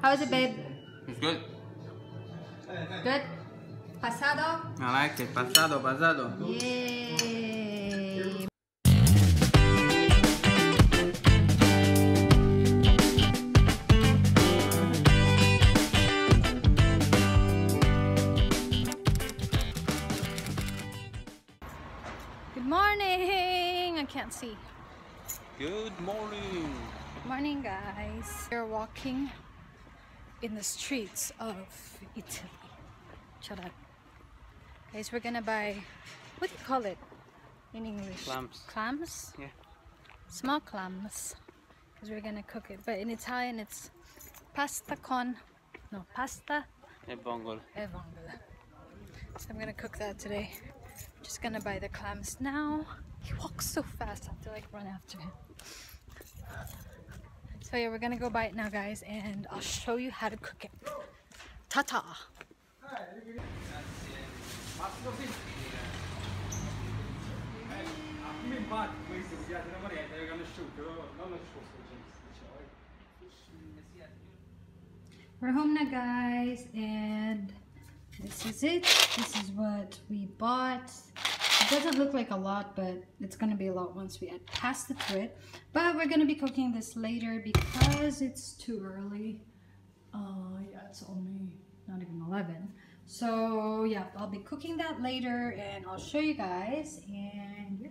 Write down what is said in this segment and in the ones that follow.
How is it, babe? It's good. Good? Pasado? I like it. Pasado, pasado. Yay! Good morning! I can't see. Good morning. Good morning, guys. We're walking in the streets of Italy. Charot. Guys, we're gonna buy, what do you call it in English? Clams. Clams? Yeah. Small clams. Because we're gonna cook it. But in Italian, it's pasta con, no, pasta A bungle. e vongole. So I'm gonna cook that today. Just gonna buy the clams now. He walks so fast, I have to like run after him. So yeah, we're gonna go buy it now, guys, and I'll show you how to cook it. Ta-ta! We're home now, guys, and this is it. This is what we bought. It doesn't look like a lot, but it's gonna be a lot once we add pasta to it. But we're gonna be cooking this later because it's too early. Uh, yeah, it's only not even 11. So yeah, I'll be cooking that later and I'll show you guys and yeah.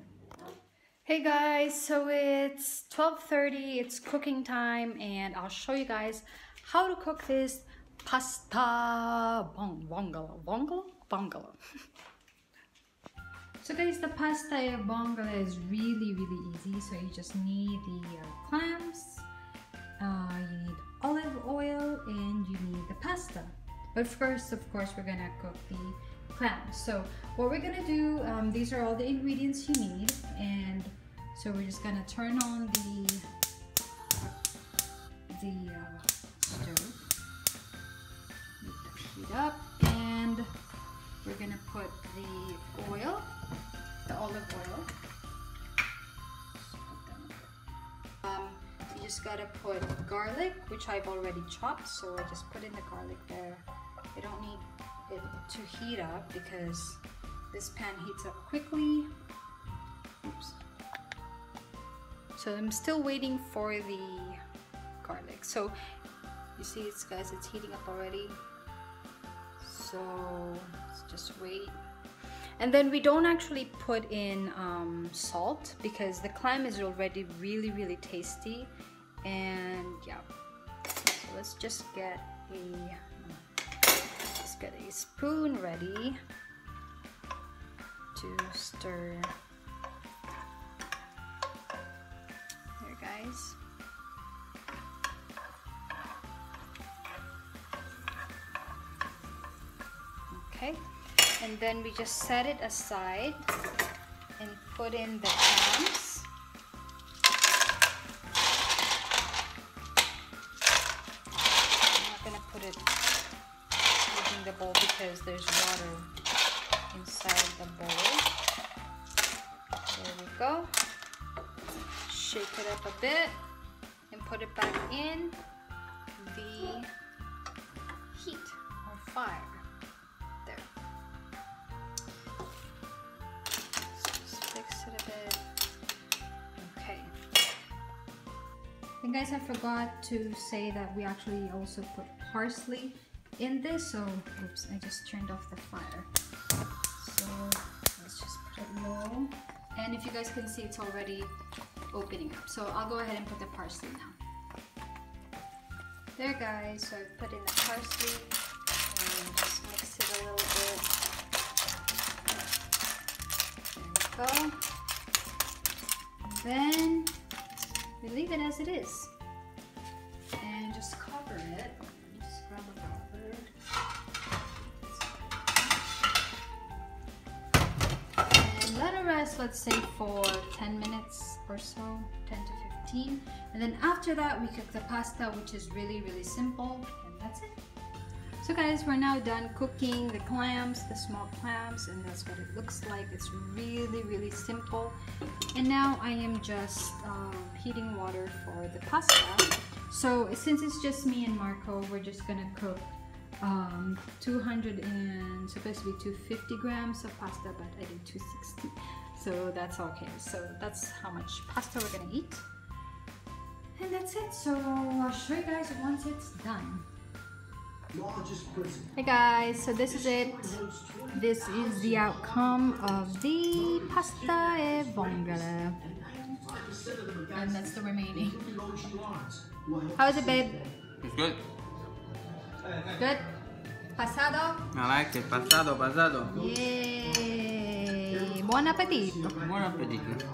Hey guys, so it's 12.30, it's cooking time and I'll show you guys how to cook this pasta bong bongolo? Bongolo. so guys, the pasta bongolo is really, really easy. So you just need the uh, clams, uh, you need olive oil and you need the pasta. But first, of course, we're gonna cook the clams. So what we're gonna do, um, these are all the ingredients you need. And so we're just gonna turn on the, the uh, stove. Heat up just gotta put garlic, which I've already chopped, so I just put in the garlic there. I don't need it to heat up because this pan heats up quickly. Oops. So I'm still waiting for the garlic. So you see it's guys, it's heating up already. So let's just wait. And then we don't actually put in um, salt because the clam is already really, really tasty. And yeah, so let's just get a, let's get a spoon ready to stir. There guys. Okay, and then we just set it aside and put in the clams. It using the bowl because there's water inside the bowl. There we go. Shake it up a bit and put it back in the heat or fire. And guys, I forgot to say that we actually also put parsley in this. So, oops, I just turned off the fire. So, let's just put it low. And if you guys can see, it's already opening up. So, I'll go ahead and put the parsley now. There guys, so I've put in the parsley and just mix it a little bit. There we go. As it is. And just cover it. Just grab a cover. And let it rest, let's say for 10 minutes or so, 10 to 15. And then after that, we cook the pasta, which is really, really simple. And that's it. So guys, we're now done cooking the clams, the small clams, and that's what it looks like. It's really, really simple. And now I am just um, heating water for the pasta. So since it's just me and Marco, we're just gonna cook um, 200 and supposed to be 250 grams of pasta, but I did 260. So that's okay. So that's how much pasta we're gonna eat. And that's it. So I'll show you guys once it's done. Hey guys, so this is it. This is the outcome of the pasta e vongole. And that's the remaining. How is it, babe? It's good. Good? Pasado? I like it. Pasado, pasado. Yay! Buon appetito! Buon appetito.